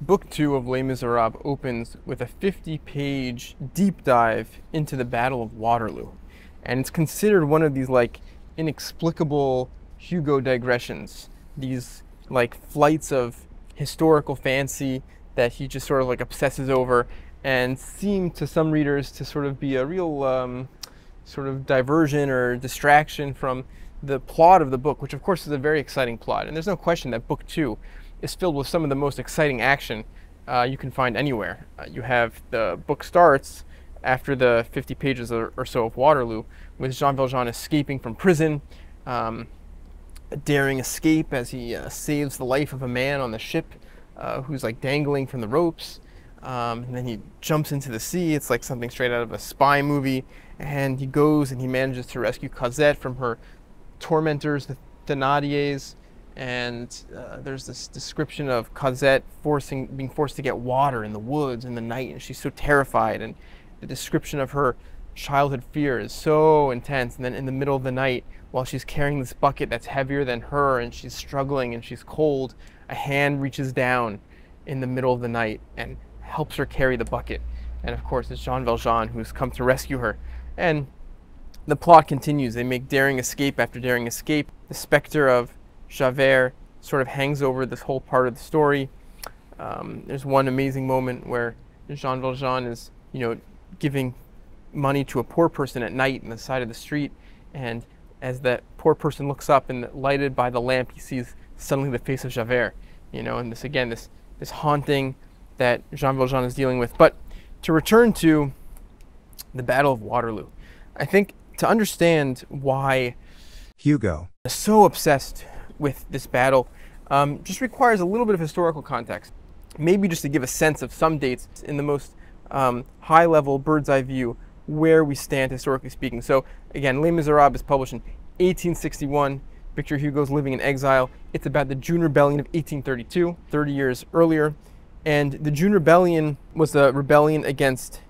Book two of Les Miserables opens with a 50 page deep dive into the Battle of Waterloo. And it's considered one of these like inexplicable Hugo digressions, these like flights of historical fancy that he just sort of like obsesses over and seem to some readers to sort of be a real um, sort of diversion or distraction from the plot of the book, which of course is a very exciting plot. And there's no question that book two is filled with some of the most exciting action uh, you can find anywhere. Uh, you have the book starts after the 50 pages or, or so of Waterloo with Jean Valjean escaping from prison, um, a daring escape as he uh, saves the life of a man on the ship uh, who's like dangling from the ropes. Um, and then he jumps into the sea. It's like something straight out of a spy movie. And he goes and he manages to rescue Cosette from her tormentors, the Thénardiers. And uh, there's this description of Cosette forcing, being forced to get water in the woods in the night, and she's so terrified. And the description of her childhood fear is so intense. And then in the middle of the night, while she's carrying this bucket that's heavier than her, and she's struggling and she's cold, a hand reaches down in the middle of the night and helps her carry the bucket. And of course, it's Jean Valjean who's come to rescue her. And the plot continues. They make daring escape after daring escape. The specter of Javert sort of hangs over this whole part of the story. Um, there's one amazing moment where Jean Valjean is, you know, giving money to a poor person at night on the side of the street, and as that poor person looks up and lighted by the lamp, he sees suddenly the face of Javert, you know, and this again, this this haunting that Jean Valjean is dealing with. But to return to the Battle of Waterloo, I think to understand why Hugo is so obsessed with this battle um, just requires a little bit of historical context. Maybe just to give a sense of some dates in the most um, high level bird's eye view where we stand historically speaking. So again, Les Miserables is published in 1861. Victor Hugo's living in exile. It's about the June Rebellion of 1832, 30 years earlier. And the June Rebellion was a rebellion against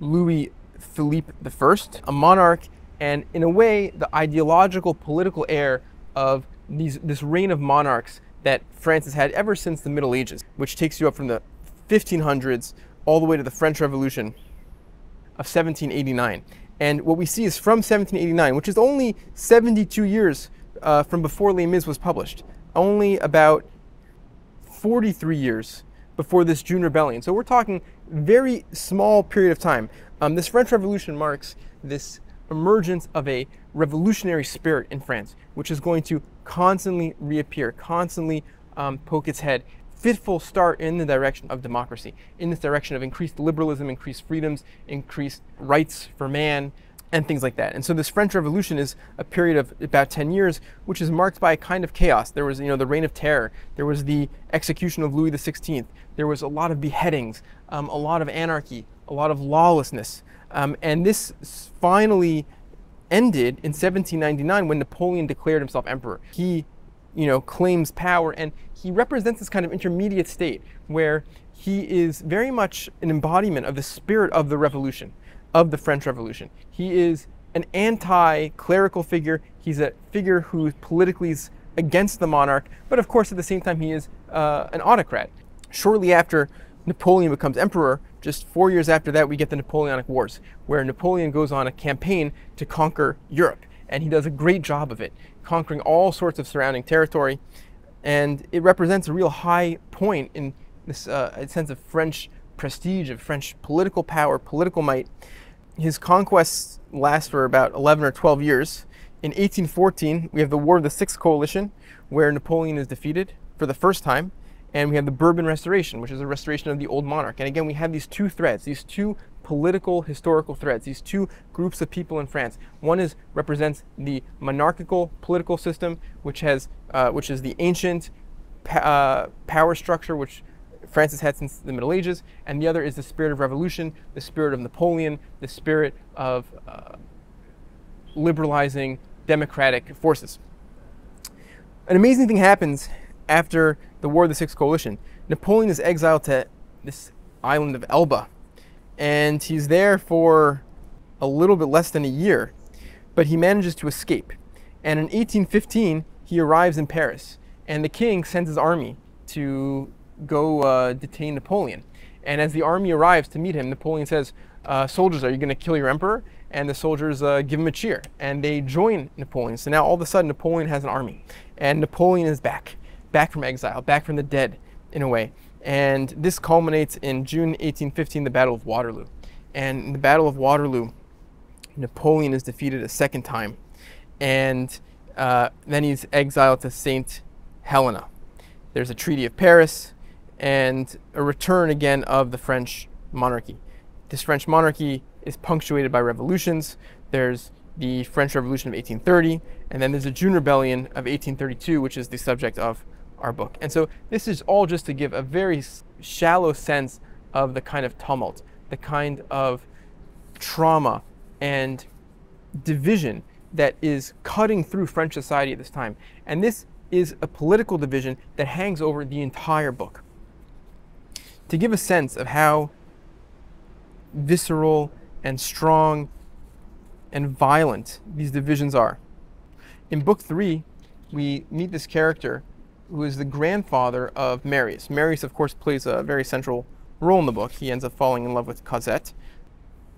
Louis Philippe I, a monarch, and in a way, the ideological political heir of these, this reign of monarchs that France has had ever since the Middle Ages, which takes you up from the 1500s all the way to the French Revolution of 1789. And what we see is from 1789, which is only 72 years uh, from before Les Mis was published, only about 43 years before this June Rebellion. So we're talking very small period of time. Um, this French Revolution marks this emergence of a revolutionary spirit in France, which is going to constantly reappear, constantly um, poke its head. Fitful start in the direction of democracy, in this direction of increased liberalism, increased freedoms, increased rights for man, and things like that. And so this French Revolution is a period of about 10 years, which is marked by a kind of chaos. There was, you know, the Reign of Terror. There was the execution of Louis XVI. There was a lot of beheadings, um, a lot of anarchy, a lot of lawlessness. Um, and this finally ended in 1799 when Napoleon declared himself emperor. He, you know, claims power and he represents this kind of intermediate state where he is very much an embodiment of the spirit of the revolution of the French Revolution. He is an anti-clerical figure. He's a figure who politically is against the monarch, but of course at the same time he is uh, an autocrat. Shortly after Napoleon becomes emperor, just four years after that we get the Napoleonic Wars, where Napoleon goes on a campaign to conquer Europe, and he does a great job of it, conquering all sorts of surrounding territory, and it represents a real high point in this uh, sense of French prestige, of French political power, political might, his conquests last for about 11 or 12 years. In 1814, we have the War of the Sixth Coalition, where Napoleon is defeated for the first time, and we have the Bourbon Restoration, which is a restoration of the old monarch. And again, we have these two threads, these two political historical threads, these two groups of people in France. One is represents the monarchical political system, which has uh, which is the ancient uh, power structure, which France has had since the Middle Ages, and the other is the spirit of revolution, the spirit of Napoleon, the spirit of uh, liberalizing democratic forces. An amazing thing happens after the War of the Sixth Coalition. Napoleon is exiled to this island of Elba, and he's there for a little bit less than a year, but he manages to escape. And in 1815, he arrives in Paris, and the king sends his army to go uh, detain Napoleon. And as the army arrives to meet him, Napoleon says, uh, Soldiers, are you going to kill your emperor? And the soldiers uh, give him a cheer and they join Napoleon. So now all of a sudden, Napoleon has an army. And Napoleon is back, back from exile, back from the dead in a way. And this culminates in June 1815, the Battle of Waterloo. And in the Battle of Waterloo, Napoleon is defeated a second time. And uh, then he's exiled to St. Helena. There's a Treaty of Paris and a return again of the French monarchy. This French monarchy is punctuated by revolutions. There's the French Revolution of 1830, and then there's the June Rebellion of 1832, which is the subject of our book. And so this is all just to give a very shallow sense of the kind of tumult, the kind of trauma and division that is cutting through French society at this time. And this is a political division that hangs over the entire book. To give a sense of how visceral and strong and violent these divisions are. In book three, we meet this character who is the grandfather of Marius. Marius, of course, plays a very central role in the book. He ends up falling in love with Cosette.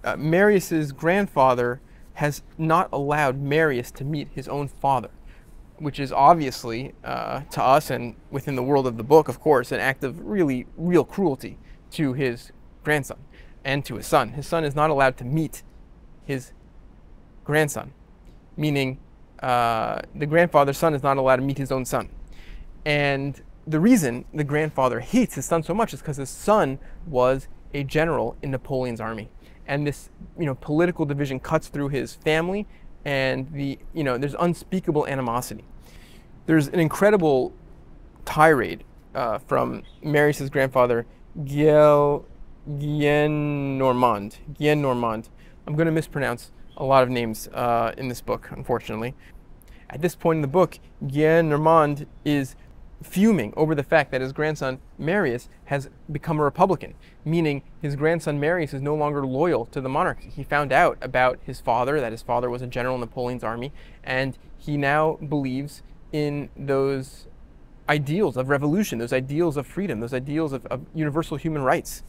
Uh, Marius's grandfather has not allowed Marius to meet his own father, which is obviously, uh, to us and within the world of the book, of course, an act of really real cruelty to his grandson and to his son. His son is not allowed to meet his grandson, meaning uh, the grandfather's son is not allowed to meet his own son. And the reason the grandfather hates his son so much is because his son was a general in Napoleon's army. And this, you know, political division cuts through his family and the, you know, there's unspeakable animosity. There's an incredible tirade uh, from Marius's grandfather, Giel, Guillaume Normand. Guillaume Normand. I'm going to mispronounce a lot of names uh, in this book, unfortunately. At this point in the book, Guillaume Normand is fuming over the fact that his grandson Marius has become a Republican, meaning his grandson Marius is no longer loyal to the monarchy. He found out about his father, that his father was a general in Napoleon's army, and he now believes in those ideals of revolution, those ideals of freedom, those ideals of, of universal human rights.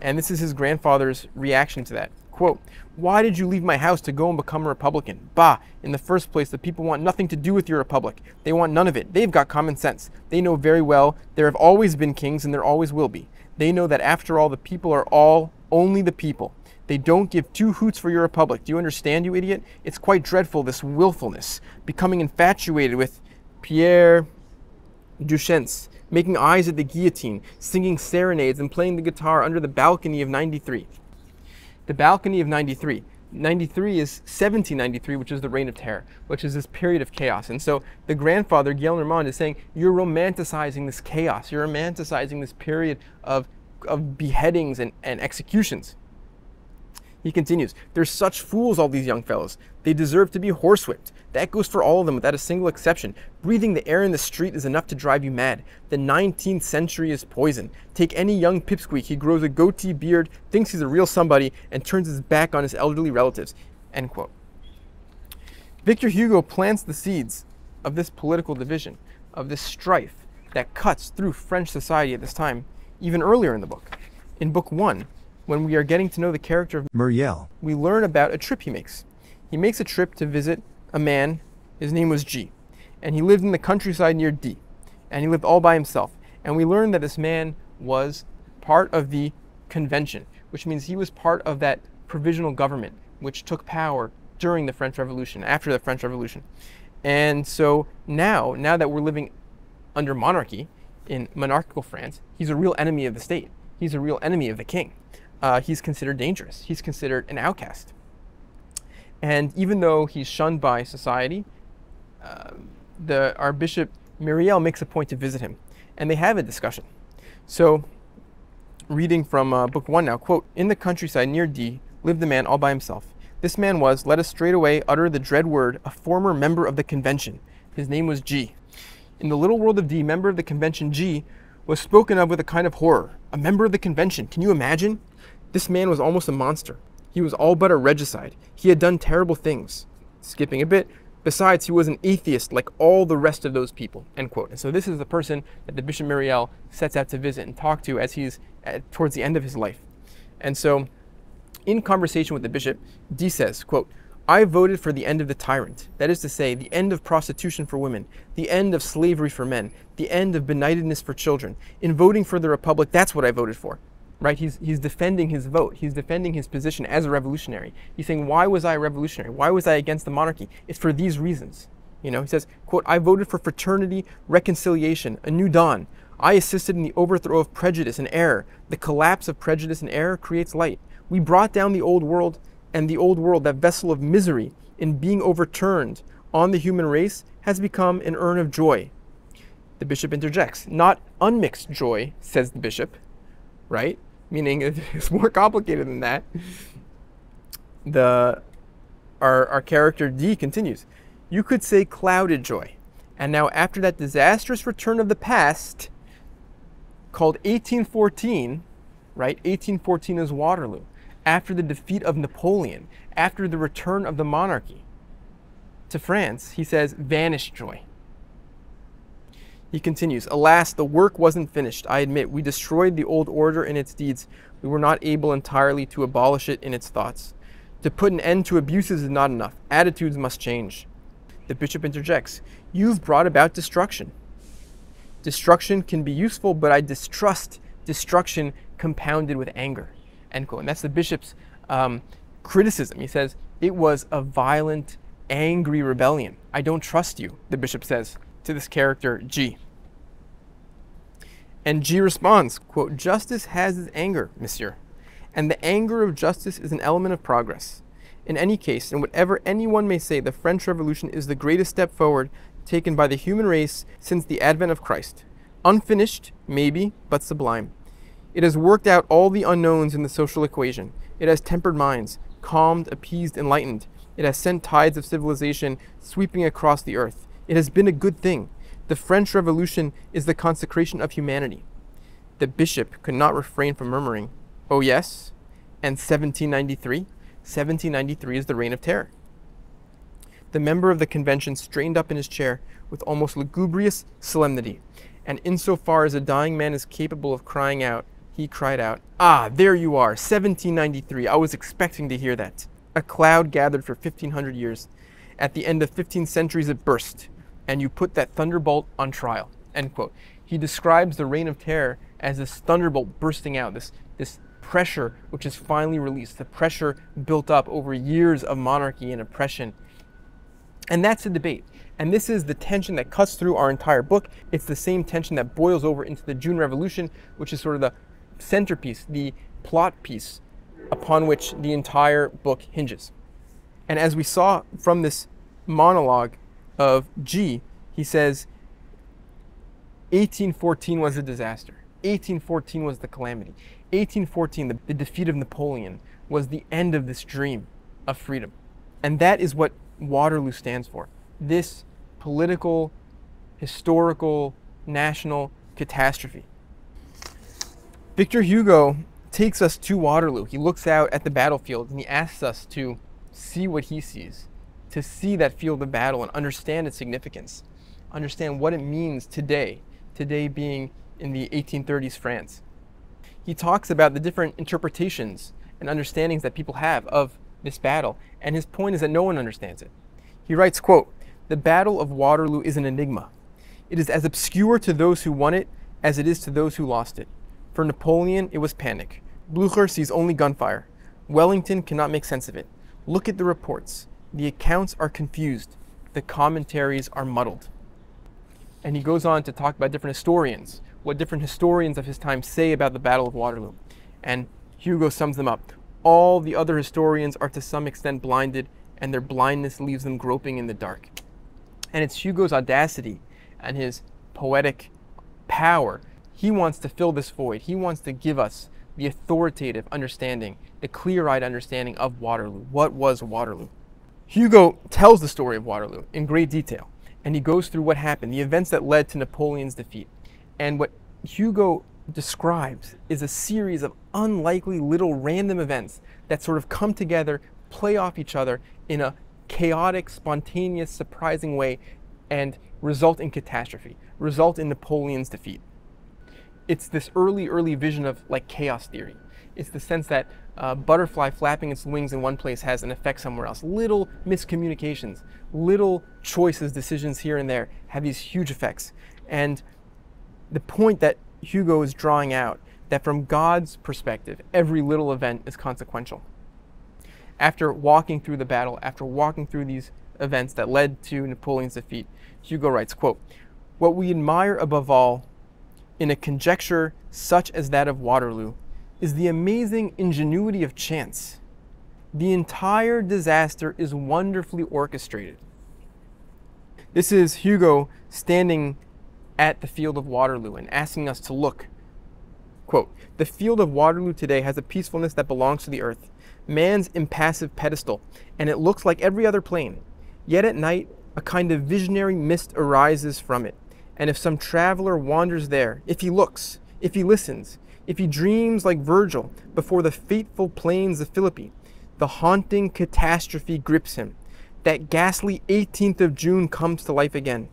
And this is his grandfather's reaction to that. Quote, Why did you leave my house to go and become a Republican? Bah, in the first place, the people want nothing to do with your Republic. They want none of it. They've got common sense. They know very well there have always been kings and there always will be. They know that after all, the people are all only the people. They don't give two hoots for your Republic. Do you understand, you idiot? It's quite dreadful, this willfulness, becoming infatuated with Père Duchesne, making eyes at the guillotine, singing serenades, and playing the guitar under the balcony of 93 the balcony of 93. 93 is 1793, which is the reign of terror, which is this period of chaos. And so the grandfather, Guillaume Normand, is saying, You're romanticizing this chaos. You're romanticizing this period of, of beheadings and, and executions. He continues, They're such fools, all these young fellows. They deserve to be horsewhipped. That goes for all of them without a single exception. Breathing the air in the street is enough to drive you mad. The 19th century is poison. Take any young pipsqueak, he grows a goatee beard, thinks he's a real somebody, and turns his back on his elderly relatives. End quote. Victor Hugo plants the seeds of this political division, of this strife that cuts through French society at this time, even earlier in the book. In book one, when we are getting to know the character of Myriel, we learn about a trip he makes. He makes a trip to visit a man, his name was G, and he lived in the countryside near D, and he lived all by himself. And we learn that this man was part of the convention, which means he was part of that provisional government which took power during the French Revolution, after the French Revolution. And so now, now that we're living under monarchy in monarchical France, he's a real enemy of the state. He's a real enemy of the king uh, he's considered dangerous. He's considered an outcast. And even though he's shunned by society, uh, the, our bishop Myriel makes a point to visit him, and they have a discussion. So, reading from uh, book one now, quote, In the countryside near D lived a man all by himself. This man was, let us straightway utter the dread word, a former member of the convention. His name was G. In the little world of D, member of the convention G was spoken of with a kind of horror. A member of the convention, can you imagine? This man was almost a monster. He was all but a regicide. He had done terrible things. Skipping a bit, Besides, he was an atheist like all the rest of those people. End quote. And so this is the person that the Bishop Myriel sets out to visit and talk to as he's at, towards the end of his life. And so, in conversation with the bishop, Dee says, quote, I voted for the end of the tyrant, that is to say, the end of prostitution for women, the end of slavery for men, the end of benightedness for children. In voting for the republic, that's what I voted for. Right? He's, he's defending his vote. He's defending his position as a revolutionary. He's saying, Why was I a revolutionary? Why was I against the monarchy? It's for these reasons. You know, he says, quote, I voted for fraternity, reconciliation, a new dawn. I assisted in the overthrow of prejudice and error. The collapse of prejudice and error creates light. We brought down the old world and the old world, that vessel of misery, in being overturned on the human race, has become an urn of joy. The bishop interjects, not unmixed joy, says the bishop, right? Meaning it's more complicated than that. The our, our character D continues, you could say clouded joy. And now, after that disastrous return of the past, called 1814, right? 1814 is Waterloo after the defeat of Napoleon, after the return of the monarchy to France, he says, vanished joy. He continues, Alas, the work wasn't finished. I admit, we destroyed the old order in its deeds. We were not able entirely to abolish it in its thoughts. To put an end to abuses is not enough. Attitudes must change. The bishop interjects, You've brought about destruction. Destruction can be useful, but I distrust destruction compounded with anger. End quote. And that's the bishop's um, criticism. He says, it was a violent, angry rebellion. I don't trust you, the bishop says to this character, G. And G responds, quote, Justice has its anger, monsieur, and the anger of justice is an element of progress. In any case, and whatever anyone may say, the French Revolution is the greatest step forward taken by the human race since the advent of Christ. Unfinished, maybe, but sublime. It has worked out all the unknowns in the social equation. It has tempered minds, calmed, appeased, enlightened. It has sent tides of civilization sweeping across the earth. It has been a good thing. The French Revolution is the consecration of humanity. The bishop could not refrain from murmuring, Oh, yes? And 1793? 1793 is the Reign of Terror. The member of the convention strained up in his chair with almost lugubrious solemnity, and insofar as a dying man is capable of crying out, he cried out, Ah, there you are, 1793. I was expecting to hear that. A cloud gathered for 1500 years. At the end of 15 centuries, it burst, and you put that thunderbolt on trial. End quote. He describes the reign of terror as this thunderbolt bursting out, this, this pressure which is finally released, the pressure built up over years of monarchy and oppression. And that's the debate. And this is the tension that cuts through our entire book. It's the same tension that boils over into the June Revolution, which is sort of the centerpiece, the plot piece upon which the entire book hinges. And as we saw from this monologue of G, he says 1814 was a disaster. 1814 was the calamity. 1814, the, the defeat of Napoleon, was the end of this dream of freedom. And that is what Waterloo stands for. This political, historical, national catastrophe. Victor Hugo takes us to Waterloo. He looks out at the battlefield and he asks us to see what he sees, to see that field of battle and understand its significance, understand what it means today, today being in the 1830s France. He talks about the different interpretations and understandings that people have of this battle, and his point is that no one understands it. He writes, quote, "The Battle of Waterloo is an enigma. It is as obscure to those who won it as it is to those who lost it. For Napoleon, it was panic. Blucher sees only gunfire. Wellington cannot make sense of it. Look at the reports. The accounts are confused. The commentaries are muddled. And he goes on to talk about different historians, what different historians of his time say about the Battle of Waterloo. And Hugo sums them up. All the other historians are to some extent blinded, and their blindness leaves them groping in the dark. And it's Hugo's audacity and his poetic power he wants to fill this void. He wants to give us the authoritative understanding, the clear eyed understanding of Waterloo. What was Waterloo? Hugo tells the story of Waterloo in great detail, and he goes through what happened, the events that led to Napoleon's defeat. And what Hugo describes is a series of unlikely little random events that sort of come together, play off each other in a chaotic, spontaneous, surprising way and result in catastrophe, result in Napoleon's defeat. It's this early, early vision of like chaos theory. It's the sense that a butterfly flapping its wings in one place has an effect somewhere else. Little miscommunications, little choices, decisions here and there have these huge effects. And the point that Hugo is drawing out that from God's perspective, every little event is consequential. After walking through the battle, after walking through these events that led to Napoleon's defeat, Hugo writes, quote, What we admire above all in a conjecture such as that of Waterloo is the amazing ingenuity of chance. The entire disaster is wonderfully orchestrated. This is Hugo standing at the field of Waterloo and asking us to look. Quote, the field of Waterloo today has a peacefulness that belongs to the earth, man's impassive pedestal, and it looks like every other plain. Yet at night, a kind of visionary mist arises from it. And if some traveler wanders there, if he looks, if he listens, if he dreams like Virgil before the fateful plains of Philippi, the haunting catastrophe grips him. That ghastly 18th of June comes to life again.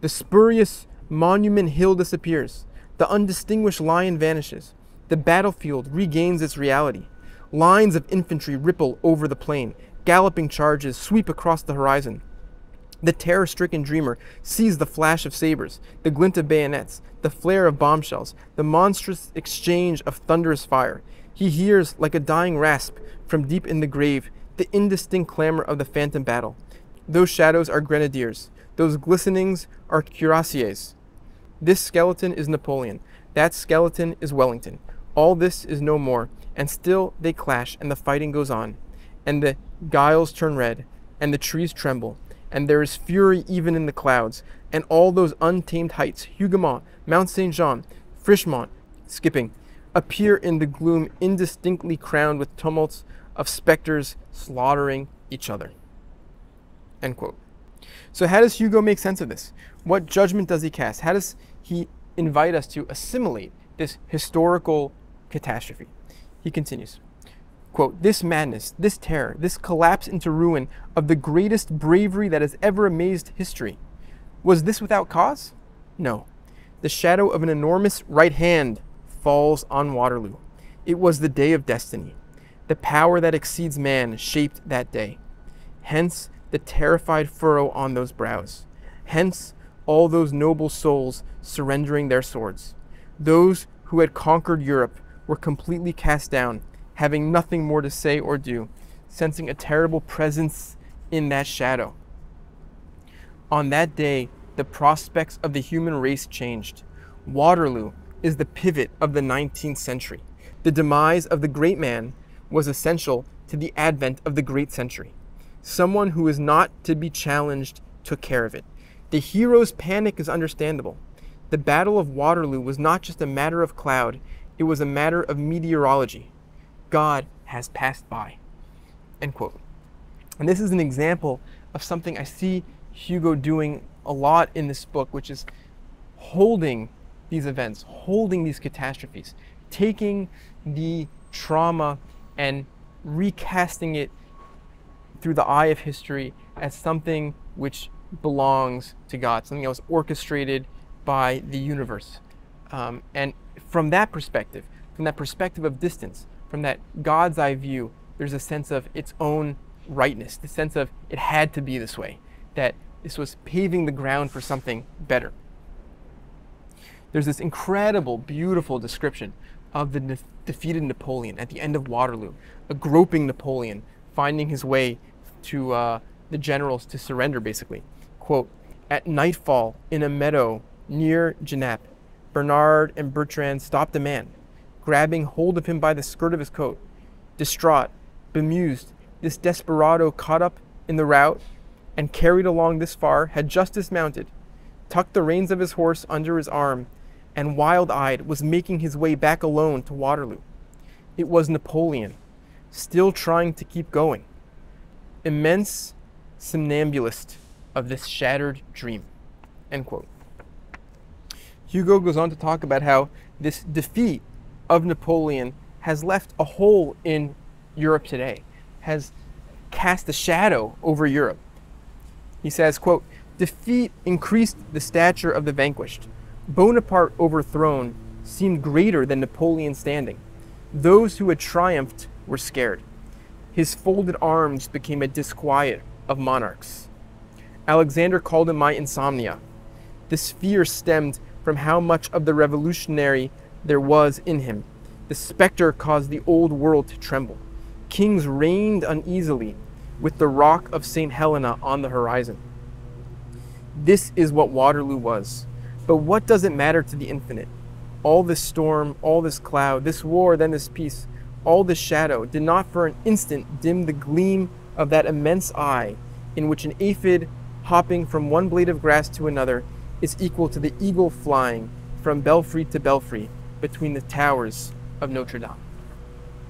The spurious Monument Hill disappears. The undistinguished lion vanishes. The battlefield regains its reality. Lines of infantry ripple over the plain. Galloping charges sweep across the horizon. The terror stricken dreamer sees the flash of sabers, the glint of bayonets, the flare of bombshells, the monstrous exchange of thunderous fire. He hears, like a dying rasp from deep in the grave, the indistinct clamor of the phantom battle. Those shadows are grenadiers, those glistenings are cuirassiers. This skeleton is Napoleon, that skeleton is Wellington. All this is no more, and still they clash, and the fighting goes on, and the guiles turn red, and the trees tremble, and there is fury even in the clouds, and all those untamed heights, Hougoumont, Mount Saint Jean, Frischemont, skipping, appear in the gloom indistinctly crowned with tumults of specters slaughtering each other. End quote. So, how does Hugo make sense of this? What judgment does he cast? How does he invite us to assimilate this historical catastrophe? He continues quote, This madness, this terror, this collapse into ruin of the greatest bravery that has ever amazed history. Was this without cause? No. The shadow of an enormous right hand falls on Waterloo. It was the day of destiny. The power that exceeds man shaped that day. Hence the terrified furrow on those brows. Hence all those noble souls surrendering their swords. Those who had conquered Europe were completely cast down having nothing more to say or do, sensing a terrible presence in that shadow. On that day, the prospects of the human race changed. Waterloo is the pivot of the 19th century. The demise of the great man was essential to the advent of the great century. Someone who is not to be challenged took care of it. The hero's panic is understandable. The Battle of Waterloo was not just a matter of cloud, it was a matter of meteorology. God has passed by. End quote. And this is an example of something I see Hugo doing a lot in this book, which is holding these events, holding these catastrophes, taking the trauma and recasting it through the eye of history as something which belongs to God, something that was orchestrated by the universe. Um, and from that perspective, from that perspective of distance, from that God's eye view, there's a sense of its own rightness, the sense of it had to be this way, that this was paving the ground for something better. There's this incredible, beautiful description of the defeated Napoleon at the end of Waterloo, a groping Napoleon finding his way to uh, the generals to surrender, basically. Quote, At nightfall in a meadow near Genappe, Bernard and Bertrand stopped a man grabbing hold of him by the skirt of his coat. Distraught, bemused, this desperado caught up in the rout and carried along this far had just dismounted, tucked the reins of his horse under his arm, and wild eyed was making his way back alone to Waterloo. It was Napoleon, still trying to keep going. Immense somnambulist of this shattered dream. End quote. Hugo goes on to talk about how this defeat of Napoleon has left a hole in Europe today, has cast a shadow over Europe. He says, quote, Defeat increased the stature of the vanquished. Bonaparte overthrown seemed greater than Napoleon standing. Those who had triumphed were scared. His folded arms became a disquiet of monarchs. Alexander called him my insomnia. This fear stemmed from how much of the revolutionary there was in him. The specter caused the old world to tremble. Kings reigned uneasily, with the rock of St. Helena on the horizon. This is what Waterloo was. But what does it matter to the infinite? All this storm, all this cloud, this war, then this peace, all this shadow did not for an instant dim the gleam of that immense eye in which an aphid hopping from one blade of grass to another is equal to the eagle flying from belfry to belfry between the towers of Notre Dame.